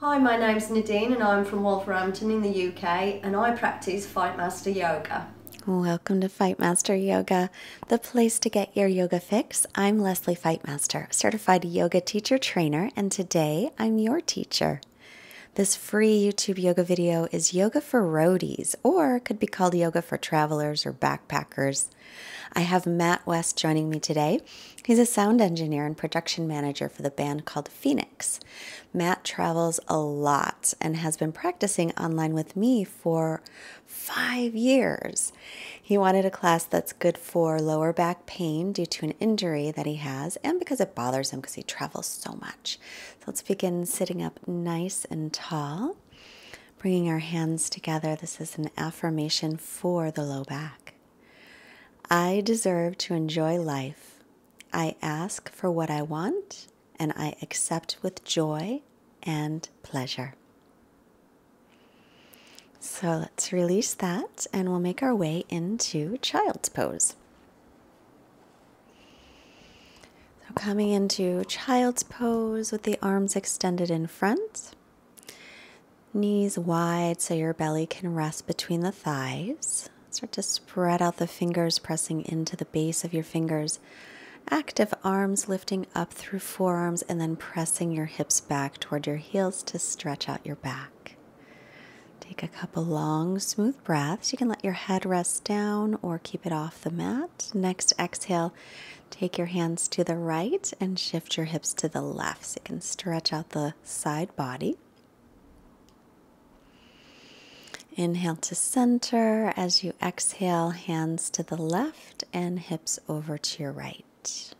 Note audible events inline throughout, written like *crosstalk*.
Hi, my name's Nadine and I'm from Wolverhampton in the UK and I practice Fightmaster Yoga. Welcome to Fightmaster Yoga, the place to get your yoga fix. I'm Lesley Fightmaster, certified yoga teacher trainer, and today I'm your teacher. This free YouTube yoga video is yoga for roadies, or could be called yoga for travelers or backpackers. I have Matt West joining me today. He's a sound engineer and production manager for the band called Phoenix. Matt travels a lot and has been practicing online with me for five years. He wanted a class that's good for lower back pain due to an injury that he has and because it bothers him because he travels so much. So let's begin sitting up nice and tall, bringing our hands together. This is an affirmation for the low back. I deserve to enjoy life. I ask for what I want and I accept with joy and pleasure. So let's release that and we'll make our way into child's pose. So, coming into child's pose with the arms extended in front, knees wide so your belly can rest between the thighs. Start to spread out the fingers, pressing into the base of your fingers. Active arms lifting up through forearms and then pressing your hips back toward your heels to stretch out your back. Take a couple long, smooth breaths. You can let your head rest down or keep it off the mat. Next exhale, take your hands to the right and shift your hips to the left so you can stretch out the side body. Inhale to center as you exhale, hands to the left and hips over to your right.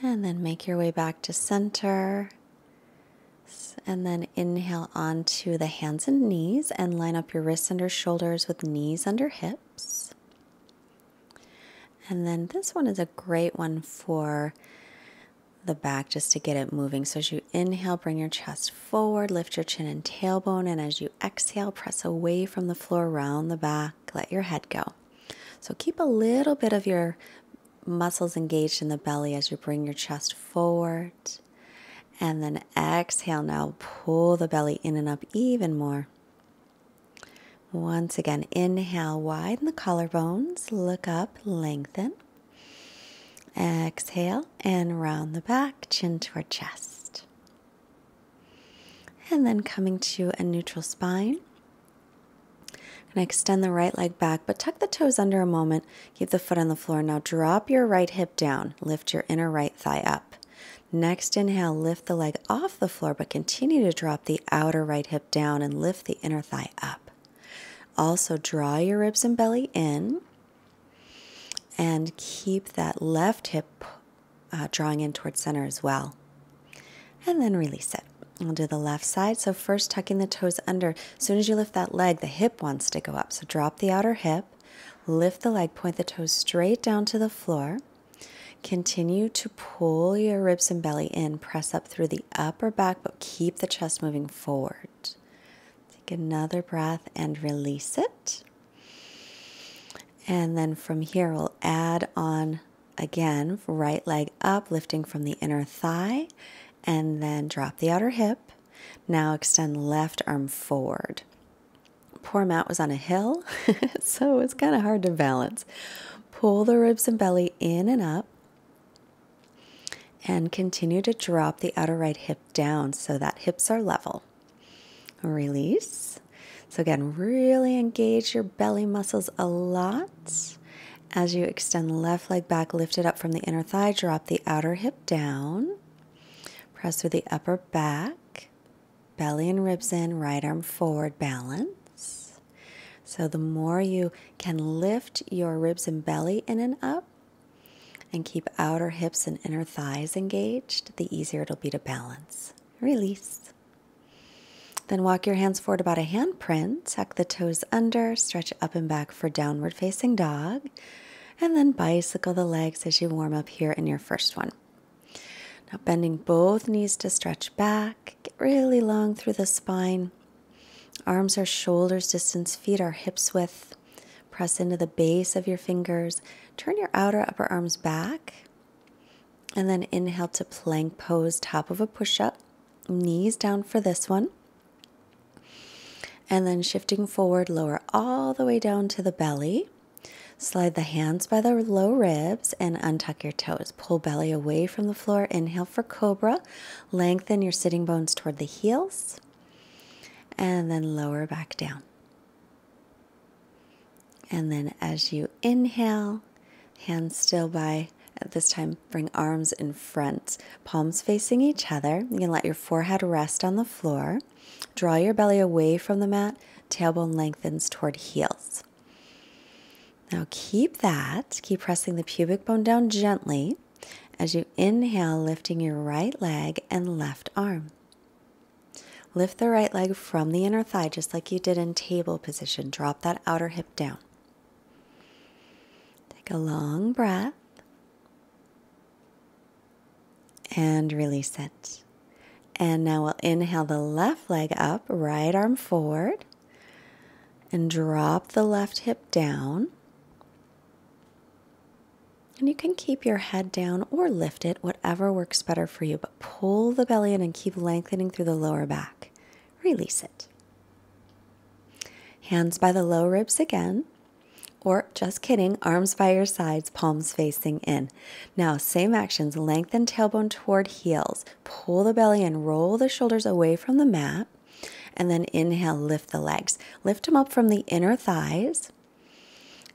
And then make your way back to center. And then inhale onto the hands and knees and line up your wrists under shoulders with knees under hips. And then this one is a great one for the back just to get it moving. So as you inhale, bring your chest forward, lift your chin and tailbone, and as you exhale, press away from the floor, round the back, let your head go. So keep a little bit of your muscles engaged in the belly as you bring your chest forward. And then exhale now, pull the belly in and up even more. Once again, inhale, widen the collarbones, look up, lengthen. Exhale and round the back, chin toward chest. And then coming to a neutral spine. Gonna extend the right leg back, but tuck the toes under a moment. Keep the foot on the floor. Now drop your right hip down. Lift your inner right thigh up. Next inhale, lift the leg off the floor, but continue to drop the outer right hip down and lift the inner thigh up. Also, draw your ribs and belly in and keep that left hip uh, drawing in towards center as well. And then release it. We'll do the left side. So, first tucking the toes under. As soon as you lift that leg, the hip wants to go up. So, drop the outer hip, lift the leg, point the toes straight down to the floor. Continue to pull your ribs and belly in, press up through the upper back, but keep the chest moving forward. Take another breath and release it. And then from here, we'll add on again, right leg up, lifting from the inner thigh, and then drop the outer hip. Now extend left arm forward. Poor Matt was on a hill, *laughs* so it's kind of hard to balance. Pull the ribs and belly in and up, and continue to drop the outer right hip down so that hips are level. Release. So, again, really engage your belly muscles a lot. As you extend left leg back, lift it up from the inner thigh, drop the outer hip down. Press through the upper back, belly and ribs in, right arm forward, balance. So, the more you can lift your ribs and belly in and up, and keep outer hips and inner thighs engaged, the easier it'll be to balance. Release. Then walk your hands forward about a handprint, tuck the toes under, stretch up and back for downward facing dog, and then bicycle the legs as you warm up here in your first one. Now, bending both knees to stretch back, get really long through the spine. Arms are shoulders distance, feet are hips width. Press into the base of your fingers. Turn your outer upper arms back. And then inhale to plank pose, top of a push up. Knees down for this one. And then shifting forward, lower all the way down to the belly. Slide the hands by the low ribs and untuck your toes. Pull belly away from the floor. Inhale for cobra. Lengthen your sitting bones toward the heels. And then lower back down. And then as you inhale, hands still by. At this time, bring arms in front, palms facing each other. You can let your forehead rest on the floor. Draw your belly away from the mat. Tailbone lengthens toward heels. Now keep that. Keep pressing the pubic bone down gently as you inhale, lifting your right leg and left arm. Lift the right leg from the inner thigh just like you did in table position. Drop that outer hip down. Take a long breath and release it. And now we'll inhale the left leg up, right arm forward, and drop the left hip down. And you can keep your head down or lift it, whatever works better for you, but pull the belly in and keep lengthening through the lower back. Release it. Hands by the low ribs again, or just kidding, arms by your sides, palms facing in. Now, same actions lengthen tailbone toward heels, pull the belly in, roll the shoulders away from the mat, and then inhale, lift the legs. Lift them up from the inner thighs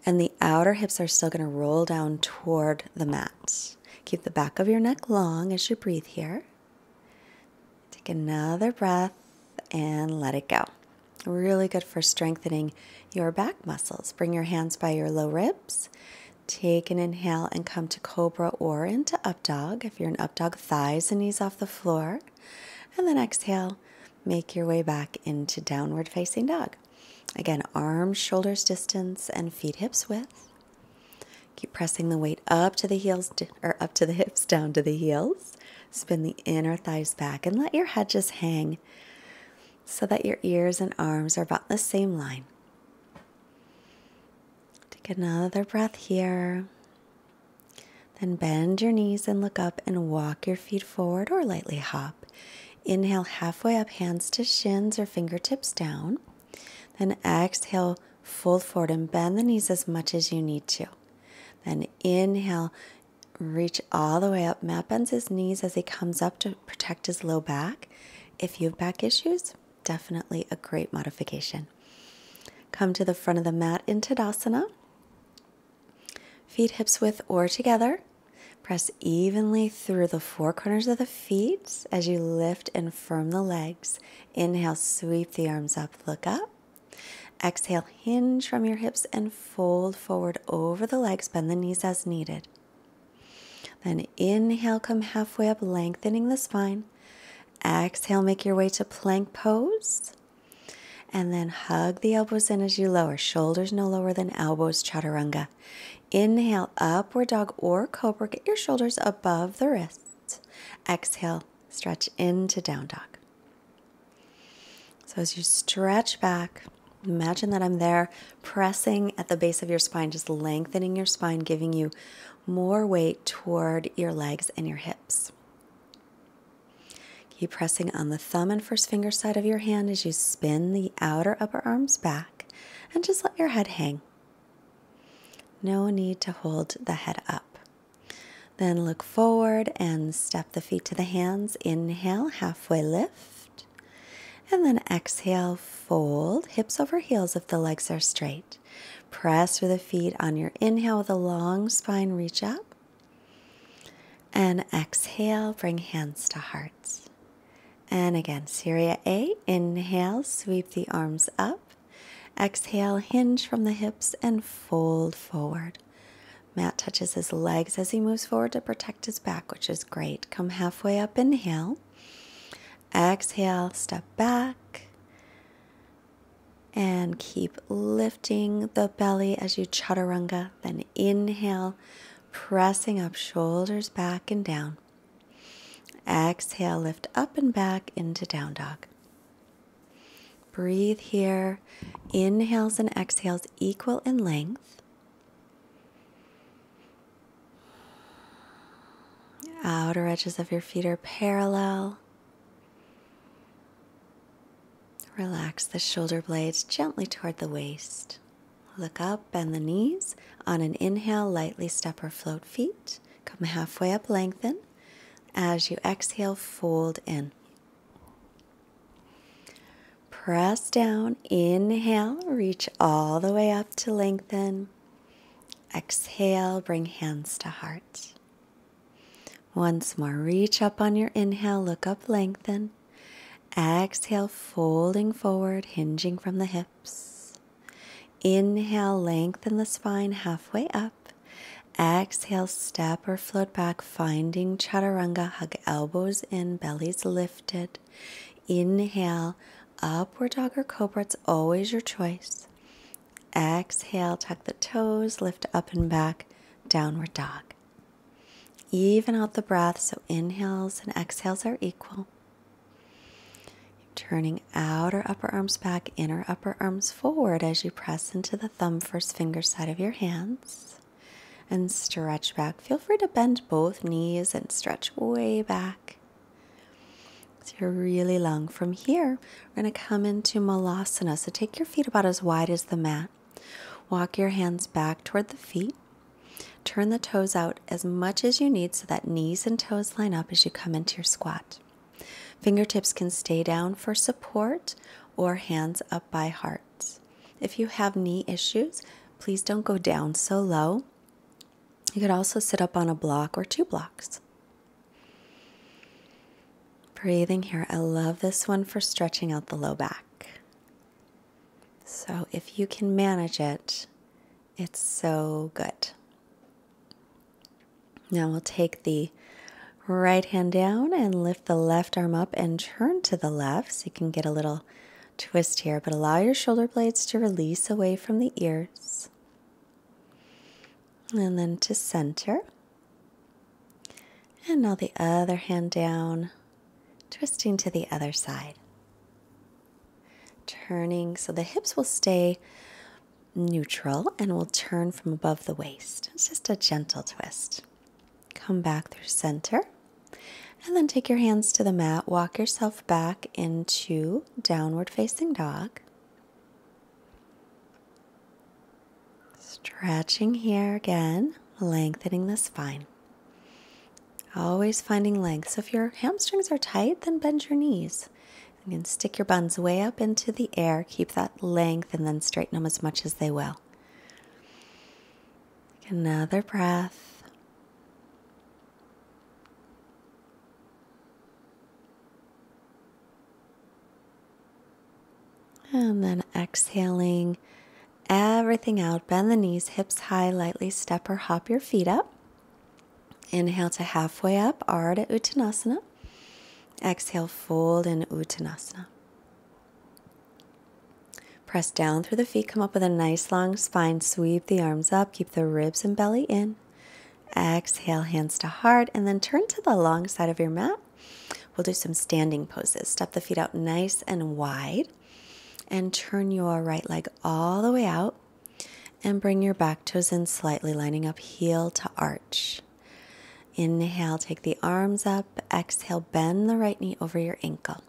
and the outer hips are still going to roll down toward the mat. Keep the back of your neck long as you breathe here. Take another breath and let it go. Really good for strengthening your back muscles. Bring your hands by your low ribs. Take an inhale and come to cobra or into up dog. If you're in up dog, thighs and knees off the floor. And then exhale, make your way back into downward facing dog. Again, arms, shoulders distance, and feet hips width. Keep pressing the weight up to the heels or up to the *laughs* hips, down to the heels. Spin the inner thighs back and let your head just hang so that your ears and arms are about the same line. Another breath here. Then bend your knees and look up and walk your feet forward or lightly hop. Inhale halfway up, hands to shins or fingertips down. Then exhale, fold forward and bend the knees as much as you need to. Then inhale, reach all the way up. Matt bends his knees as he comes up to protect his low back. If you have back issues, definitely a great modification. Come to the front of the mat in Tadasana. Feet hips width or together. Press evenly through the four corners of the feet as you lift and firm the legs. Inhale, sweep the arms up, look up. Exhale, hinge from your hips and fold forward over the legs. Bend the knees as needed. Then inhale, come halfway up, lengthening the spine. Exhale, make your way to plank pose. And then hug the elbows in as you lower. Shoulders no lower than elbows, chaturanga. Inhale, upward dog or cobra. Get your shoulders above the wrists. Exhale, stretch into down dog. So as you stretch back, Imagine that I'm there pressing at the base of your spine, just lengthening your spine, giving you more weight toward your legs and your hips. Keep pressing on the thumb and first finger side of your hand as you spin the outer upper arms back and just let your head hang. No need to hold the head up. Then look forward and step the feet to the hands. Inhale, halfway lift. And then exhale, fold hips over heels if the legs are straight. Press through the feet on your inhale with a long spine, reach up. And exhale, bring hands to hearts. And again, Surya A, inhale, sweep the arms up. Exhale, hinge from the hips and fold forward. Matt touches his legs as he moves forward to protect his back, which is great. Come halfway up, inhale. Exhale, step back. And keep lifting the belly as you chaturanga. Then inhale, pressing up, shoulders back and down. Exhale, lift up and back into down dog. Breathe here. Inhales and exhales equal in length. outer edges of your feet are parallel. Relax the shoulder blades gently toward the waist. Look up, bend the knees. On an inhale, lightly step or float feet. Come halfway up, lengthen. As you exhale, fold in. Press down, inhale, reach all the way up to lengthen. Exhale, bring hands to heart. Once more, reach up on your inhale, look up, lengthen. Exhale, folding forward, hinging from the hips. Inhale, lengthen the spine halfway up. Exhale, step or float back, finding chaturanga. Hug elbows in, bellies lifted. Inhale, upward dog or cobra. It's always your choice. Exhale, tuck the toes, lift up and back, downward dog. Even out the breath so inhales and exhales are equal. Turning outer upper arms back, inner upper arms forward as you press into the thumb first finger side of your hands. And stretch back. Feel free to bend both knees and stretch way back. So you're really long. From here, we're going to come into Malasana. So take your feet about as wide as the mat. Walk your hands back toward the feet. Turn the toes out as much as you need so that knees and toes line up as you come into your squat. Fingertips can stay down for support or hands up by hearts. If you have knee issues, please don't go down so low. You could also sit up on a block or two blocks. Breathing here. I love this one for stretching out the low back. So if you can manage it, it's so good. Now we'll take the Right hand down and lift the left arm up and turn to the left so you can get a little twist here, but allow your shoulder blades to release away from the ears. And then to center. And now the other hand down, twisting to the other side. Turning so the hips will stay neutral and will turn from above the waist. It's just a gentle twist. Come back through center. And then take your hands to the mat. Walk yourself back into downward facing dog. Stretching here again, lengthening the spine. Always finding length. So if your hamstrings are tight, then bend your knees. You can stick your buns way up into the air. Keep that length and then straighten them as much as they will. Another breath. And then exhaling everything out. Bend the knees, hips high, lightly step or hop your feet up. Inhale to halfway up, Ardha Uttanasana. Exhale, fold in Uttanasana. Press down through the feet, come up with a nice long spine. Sweep the arms up, keep the ribs and belly in. Exhale, hands to heart, and then turn to the long side of your mat. We'll do some standing poses. Step the feet out nice and wide and turn your right leg all the way out and bring your back toes in slightly, lining up heel to arch. Inhale, take the arms up. Exhale, bend the right knee over your ankle.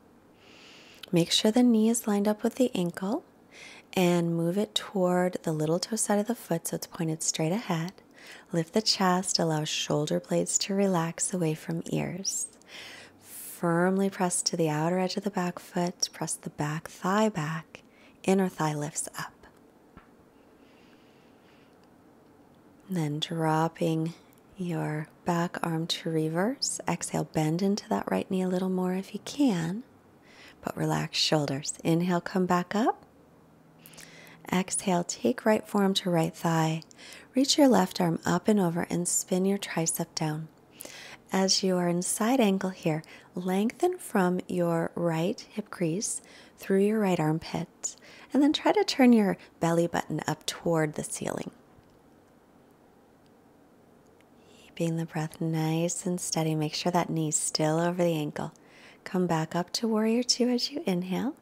Make sure the knee is lined up with the ankle and move it toward the little toe side of the foot so it's pointed straight ahead. Lift the chest, allow shoulder blades to relax away from ears firmly press to the outer edge of the back foot, press the back thigh back, inner thigh lifts up. then dropping your back arm to reverse. Exhale, bend into that right knee a little more if you can, but relax shoulders. Inhale, come back up. Exhale, take right forearm to right thigh. Reach your left arm up and over and spin your tricep down as you are in side angle here, lengthen from your right hip crease through your right armpit, and then try to turn your belly button up toward the ceiling. Keeping the breath nice and steady. Make sure that knee's still over the ankle. Come back up to warrior two as you inhale,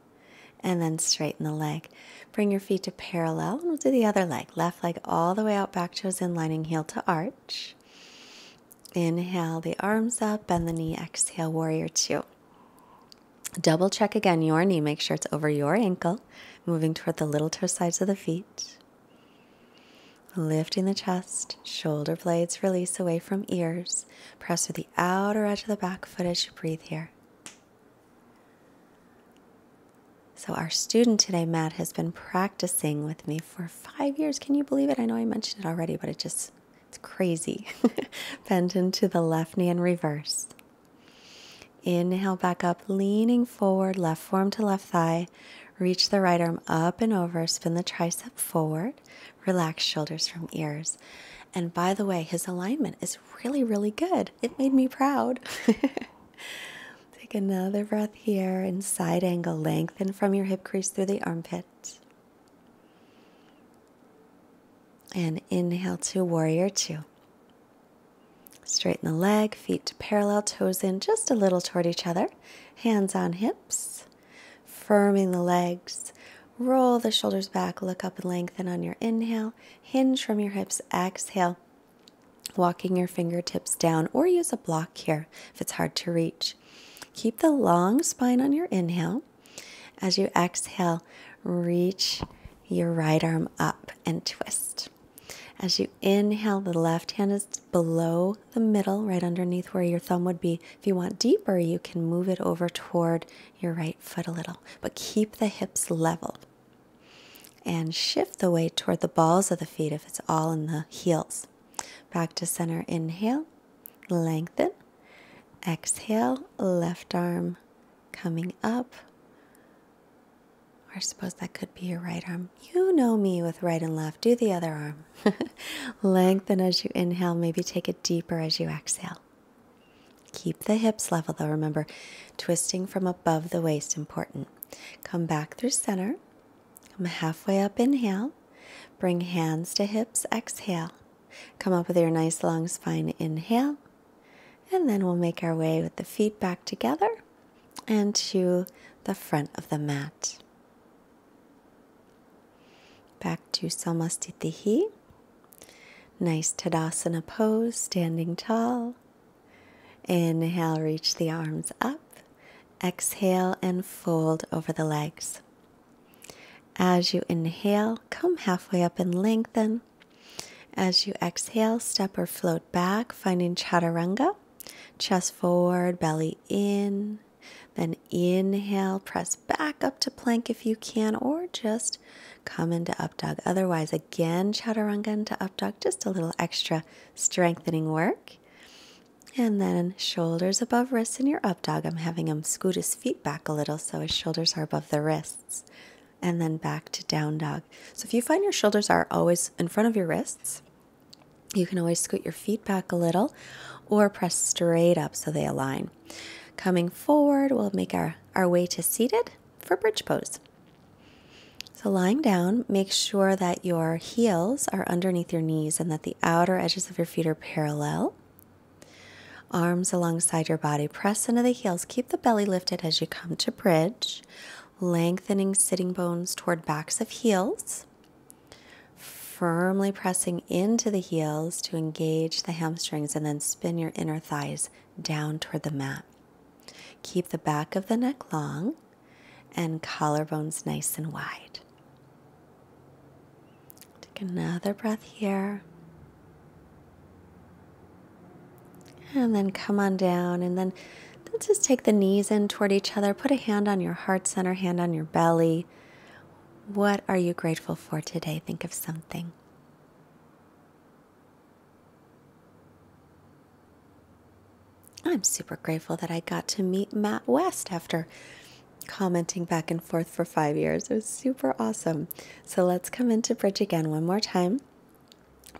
and then straighten the leg. Bring your feet to parallel, and we'll do the other leg. Left leg all the way out, back toes in, lining heel to arch. Inhale the arms up, bend the knee, exhale, warrior two. Double check again your knee, make sure it's over your ankle, moving toward the little toe sides of the feet. Lifting the chest, shoulder blades release away from ears. Press with the outer edge of the back foot as you breathe here. So, our student today, Matt, has been practicing with me for five years. Can you believe it? I know I mentioned it already, but it just, it's crazy. *laughs* Bend into the left knee and reverse. Inhale back up, leaning forward, left forearm to left thigh. Reach the right arm up and over, spin the tricep forward, relax shoulders from ears. And by the way, his alignment is really, really good. It made me proud. *laughs* Take another breath here and side angle. Lengthen from your hip crease through the armpit. And inhale to warrior two. Straighten the leg, feet to parallel, toes in just a little toward each other. Hands on hips. Firming the legs. Roll the shoulders back, look up and lengthen on your inhale. Hinge from your hips, exhale. Walking your fingertips down, or use a block here if it's hard to reach. Keep the long spine on your inhale. As you exhale, reach your right arm up and twist. As you inhale, the left hand is below the middle, right underneath where your thumb would be. If you want deeper, you can move it over toward your right foot a little, but keep the hips level. And shift the weight toward the balls of the feet if it's all in the heels. Back to center, inhale, lengthen. Exhale, left arm coming up. Or I suppose that could be your right arm. You know me with right and left. Do the other arm. *laughs* Lengthen as you inhale. Maybe take it deeper as you exhale. Keep the hips level though. Remember, twisting from above the waist important. Come back through center. Come halfway up. Inhale. Bring hands to hips. Exhale. Come up with your nice long spine. Inhale. And then we'll make our way with the feet back together and to the front of the mat. Back to Samasthiti. Nice Tadasana pose, standing tall. Inhale, reach the arms up. Exhale and fold over the legs. As you inhale, come halfway up and lengthen. As you exhale, step or float back, finding chaturanga. Chest forward, belly in. Then inhale, press back up to plank if you can, or just come into up dog. Otherwise, again, chaturanga into up dog, just a little extra strengthening work. And then shoulders above wrists in your up dog. I'm having him scoot his feet back a little so his shoulders are above the wrists. And then back to down dog. So if you find your shoulders are always in front of your wrists, you can always scoot your feet back a little or press straight up so they align. Coming forward, we'll make our, our way to seated for bridge pose. So, lying down, make sure that your heels are underneath your knees and that the outer edges of your feet are parallel. Arms alongside your body, press into the heels. Keep the belly lifted as you come to bridge, lengthening sitting bones toward backs of heels firmly pressing into the heels to engage the hamstrings and then spin your inner thighs down toward the mat. Keep the back of the neck long and collarbones nice and wide. Another breath here. And then come on down and then let's just take the knees in toward each other. Put a hand on your heart center, hand on your belly. What are you grateful for today? Think of something. I'm super grateful that I got to meet Matt West after commenting back and forth for five years. It was super awesome. So let's come into bridge again one more time.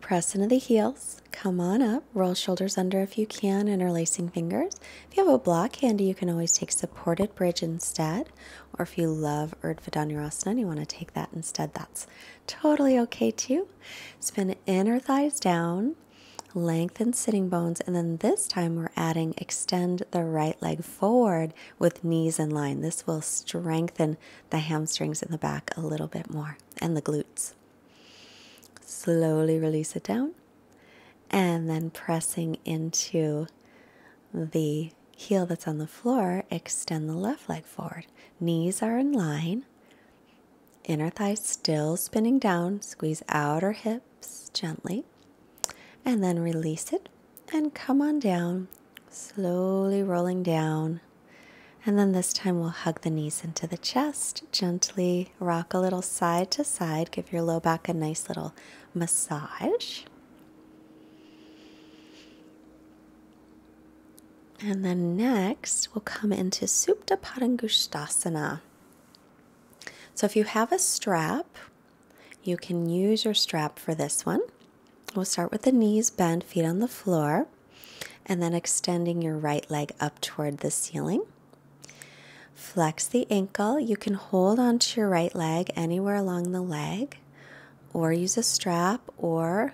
Press into the heels. Come on up. Roll shoulders under if you can, interlacing fingers. If you have a block handy, you can always take supported bridge instead. Or if you love Urdhva Dhanurasana and you want to take that instead, that's totally okay too. Spin inner thighs down, lengthen sitting bones, and then this time we're adding extend the right leg forward with knees in line. This will strengthen the hamstrings in the back a little bit more and the glutes. Slowly release it down. And then pressing into the heel that's on the floor, extend the left leg forward. Knees are in line. Inner thigh still spinning down. Squeeze outer hips gently. And then release it and come on down, slowly rolling down. And then this time we'll hug the knees into the chest, gently rock a little side to side, give your low back a nice little massage. And then next, we'll come into Supta Padangusthasana. So if you have a strap, you can use your strap for this one. We'll start with the knees bent, feet on the floor, and then extending your right leg up toward the ceiling. Flex the ankle. You can hold onto your right leg anywhere along the leg, or use a strap, or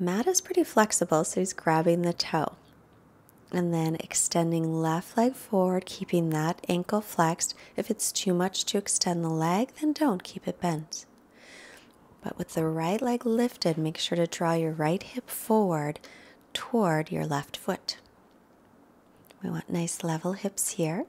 Matt is pretty flexible, so he's grabbing the toe and then extending left leg forward, keeping that ankle flexed. If it's too much to extend the leg, then don't keep it bent. But with the right leg lifted, make sure to draw your right hip forward toward your left foot. We want nice level hips here.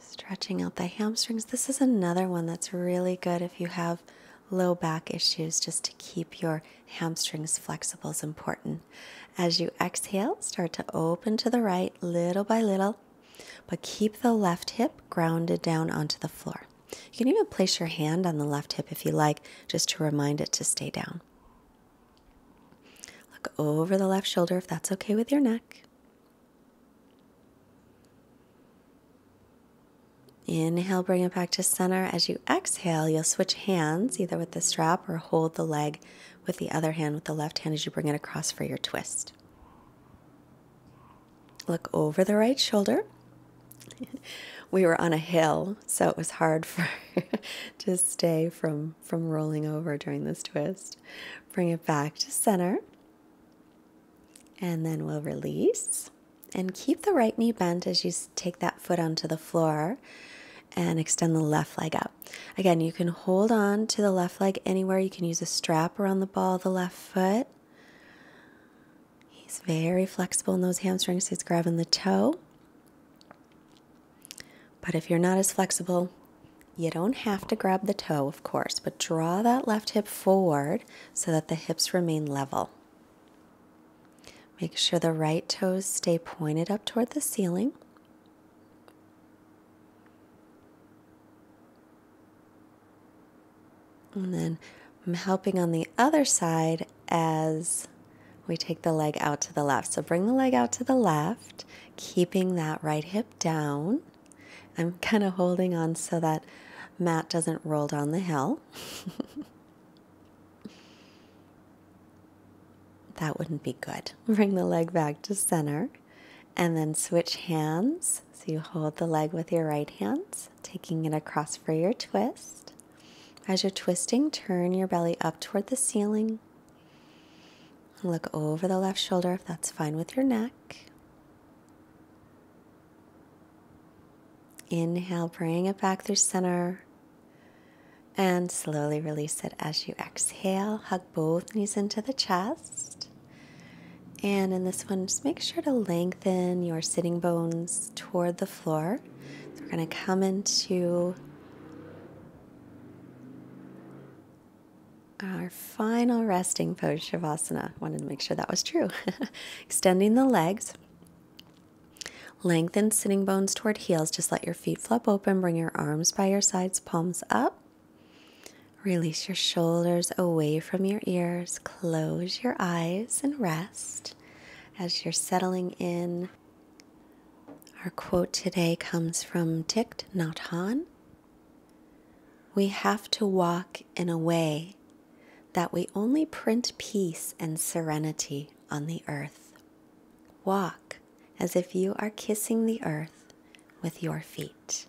Stretching out the hamstrings. This is another one that's really good if you have low back issues, just to keep your hamstrings flexible is important. As you exhale, start to open to the right little by little, but keep the left hip grounded down onto the floor. You can even place your hand on the left hip if you like, just to remind it to stay down. Look over the left shoulder if that's okay with your neck. Inhale, bring it back to center. As you exhale, you'll switch hands either with the strap or hold the leg with the other hand with the left hand as you bring it across for your twist. Look over the right shoulder. We were on a hill, so it was hard *laughs* for to stay from from rolling over during this twist. Bring it back to center. And then we'll release and keep the right knee bent as you take that foot onto the floor and extend the left leg up. Again, you can hold on to the left leg anywhere. You can use a strap around the ball of the left foot. He's very flexible in those hamstrings. He's grabbing the toe. But if you're not as flexible, you don't have to grab the toe, of course, but draw that left hip forward so that the hips remain level. Make sure the right toes stay pointed up toward the ceiling. And then I'm helping on the other side as we take the leg out to the left. So bring the leg out to the left, keeping that right hip down. I'm kind of holding on so that Matt doesn't roll down the hill. *laughs* that wouldn't be good. Bring the leg back to center and then switch hands. So you hold the leg with your right hand, taking it across for your twist. As you're twisting, turn your belly up toward the ceiling. Look over the left shoulder if that's fine with your neck. Inhale, bring it back through center. And slowly release it as you exhale. Hug both knees into the chest. And in this one, just make sure to lengthen your sitting bones toward the floor. So we're going to come into Our final resting pose, Shavasana. Wanted to make sure that was true. *laughs* Extending the legs. Lengthen sitting bones toward heels. Just let your feet flop open. Bring your arms by your sides, palms up. Release your shoulders away from your ears. Close your eyes and rest as you're settling in. Our quote today comes from Thich Nhat Hanh. We have to walk in a way that we only print peace and serenity on the earth. Walk as if you are kissing the earth with your feet.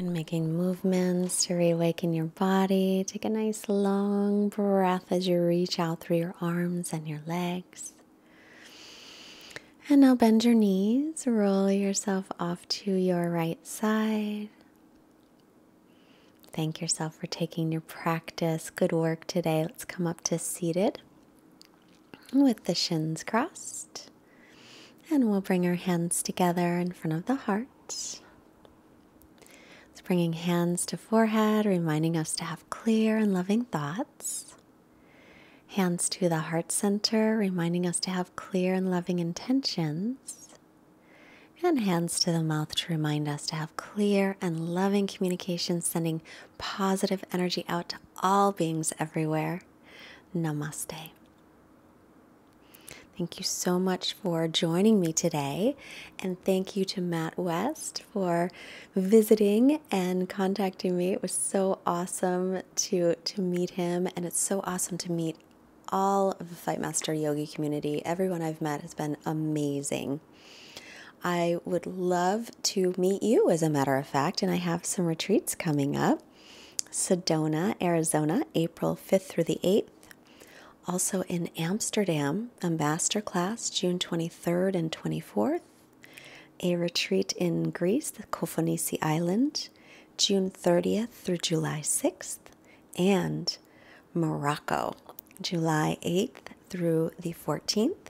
Making movements to reawaken your body. Take a nice long breath as you reach out through your arms and your legs. And now bend your knees, roll yourself off to your right side. Thank yourself for taking your practice. Good work today. Let's come up to seated with the shins crossed. And we'll bring our hands together in front of the heart. Bringing hands to forehead, reminding us to have clear and loving thoughts. Hands to the heart center, reminding us to have clear and loving intentions. And hands to the mouth to remind us to have clear and loving communication, sending positive energy out to all beings everywhere. Namaste. Thank you so much for joining me today. And thank you to Matt West for visiting and contacting me. It was so awesome to, to meet him, and it's so awesome to meet all of the Fightmaster Yogi community. Everyone I've met has been amazing. I would love to meet you, as a matter of fact, and I have some retreats coming up. Sedona, Arizona, April 5th through the 8th. Also in Amsterdam, a master class June 23rd and 24th. A retreat in Greece, the Koufonisi Island, June 30th through July 6th. And Morocco, July 8th through the 14th.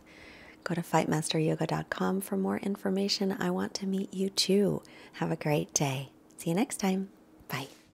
Go to fightmasteryoga.com for more information. I want to meet you too. Have a great day. See you next time. Bye.